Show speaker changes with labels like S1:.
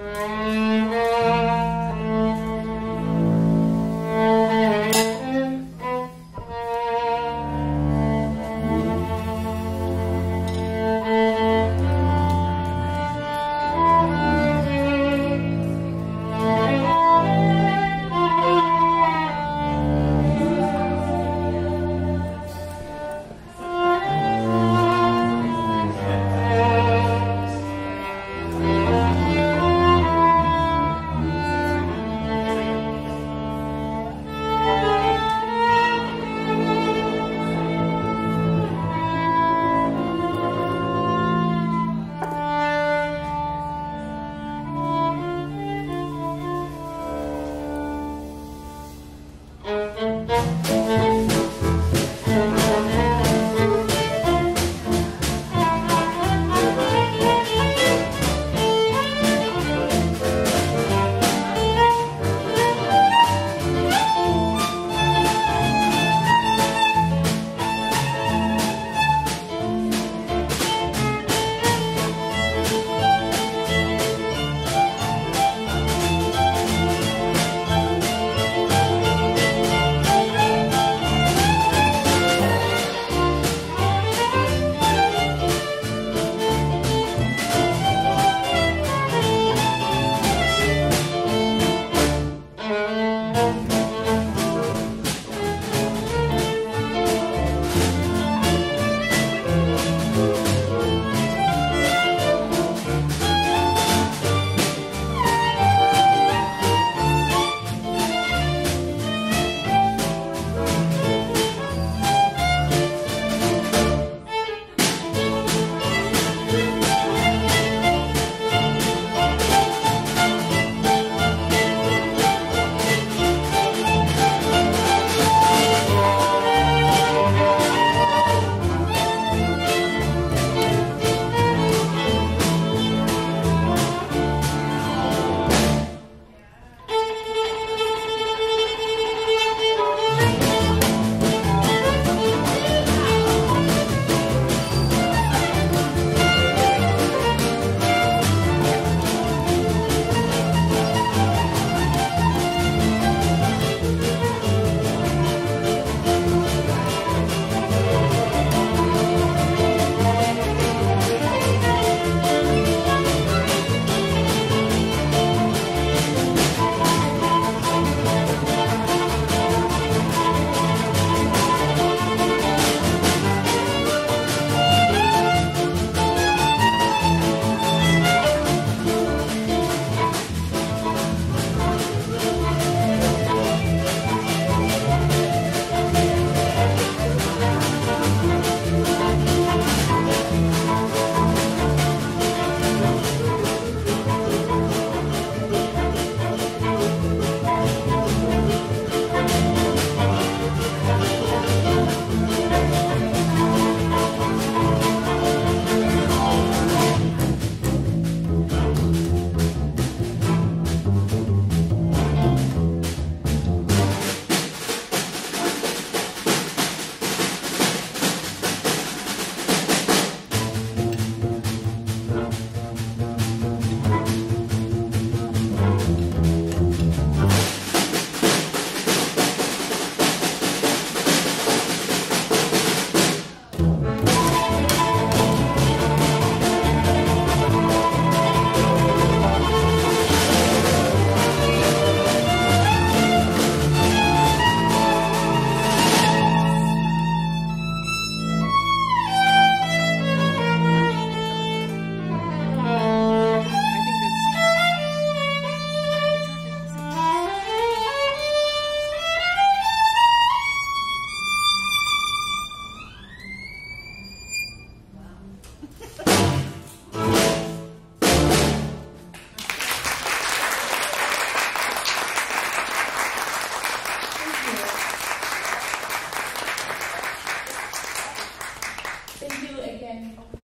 S1: Bye. Thank you.